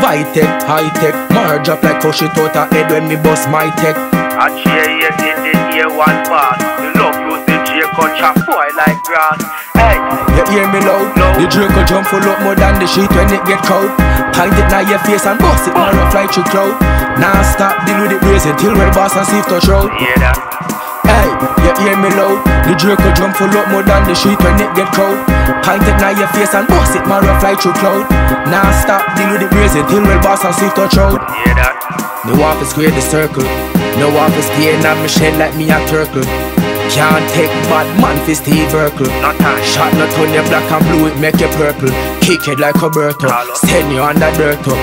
Vytek, high tech, merge up like how she out her head when me bust my tech. I cheer yes in the year one pass. You love use the cut chop boy like grass. Hey, You hear me loud? Loud. The Draco jump full up more than the sheet when it get cold. Point it now your face and bust it, man, fly through cloud. Now stop, deal with it raising till real boss and see if touch road. hear that? Hey, you hear me loud? The Draco jump full up more than the sheet when it get cold. Point it now your face and bust it, man, fly through cloud. Now stop, deal with it raising till real boss and see touch road. Hear that? No office square the circle. No office stay in my shed like me a turtle. Can't take bad man for Steve Urkel. Not time. Shot not on your black and blue, it make you purple. Kick it like a Berto. Send you under dirt up.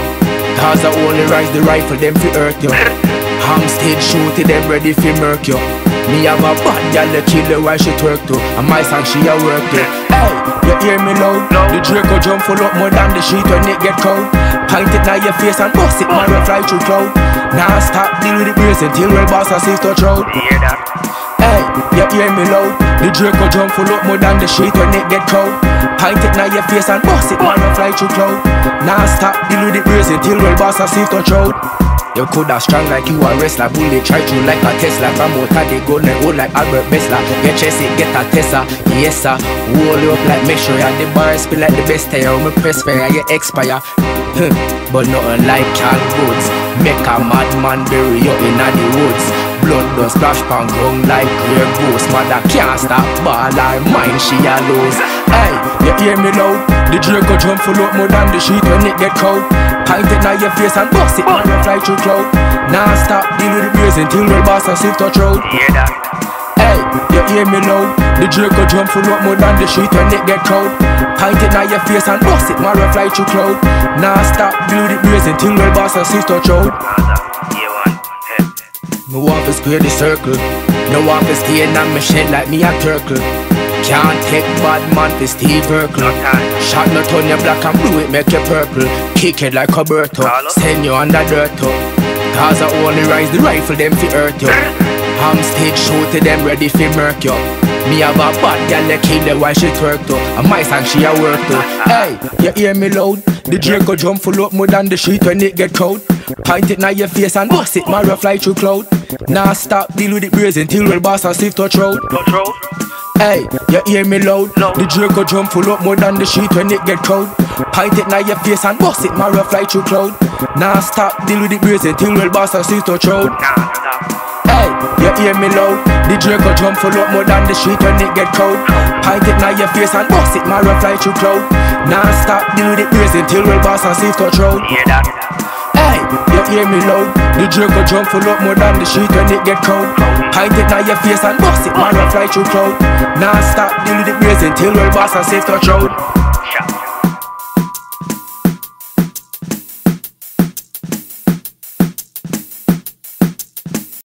Cause I only rise the rifle, them fi hurt you. Hamstead shoot it, them ready fi murk you. Me have a bad gal, the killer while she twerk to. And my song she a work to. Hey, you hear me loud? Loud. The Draco jump full up more than the sheet when it get cold. Point it now your face and bust it, man, fly through cloud. Now stop, deal with the brace until real boss see touch road. Hear that? Hey, you hear me loud? The Draco jump full up more than the sheet when it get cold. Point it now your face and bust it, man, fly through cloud. Now stop, deal with the brace until real boss see touch road. You coulda strong like you a wrestler. Bullet try you like a Tesla. From motor they go like old like Albert Bessler Get chest it, get a Tesla. Yes sir. Hold you up like make sure you the bar Spill like the best tire. Me press fire you expire. But nothing like Carl Goods Make a madman bury you in the woods. Blood does splash pan ground like clear ghost. Mother can't stop ball her mind she a lose. Hey, you hear me loud? The Draco jump full up more than the sheet when it get cold Point it now your face and bust it Man you fly through cloud Now stop deal with the brace until real boss and see touch road Hear that? Hey, you hear me loud? The Draco jump full up more than the sheet when it get cold Point it now your face and bust it Man you fly through cloud Now stop deal with the brace until real boss and see touch road Gaza, year one. Hey. no office square the circle. No office stay in my shed like me a turtle. Can't take bad man for Steve Urkel. Shot not on your black and blue, it make you purple. Kick it like a Berto. Send you under dirt up. Cause I only rise the rifle, them fi hurt you. Hamstead shoot it, them ready fi murk you. Me have a bad gal, they kill her while she twerk to. And my song she a work to. Hey, you hear me loud? The Draco jump full up more than the sheet when it get cold. Point it now your face and bust it, Mario fly through cloud. Now stop, deal with it brazen till real boss and touch road. Touch road. Hey, you hear me loud? The Draco jump full up more than the sheet when it get cold. Point it now your face and bust it, Mario fly through cloud. Now stop, deal with it brazen till real boss and road. Nah, stop. Hey, you hear me loud? The Draco jump full up more than the street when it get cold. Point it now your face and bust it, Mario fly through cloud. Now stop, deal with it brazen till real boss and road. Hear that? Hey, you hear me loud? The Draco jump full up more than the street when it get cold. Point it now your face and bust it, Mario fly through cloud. Now stop, deal with it brazen till real boss and safe touch road.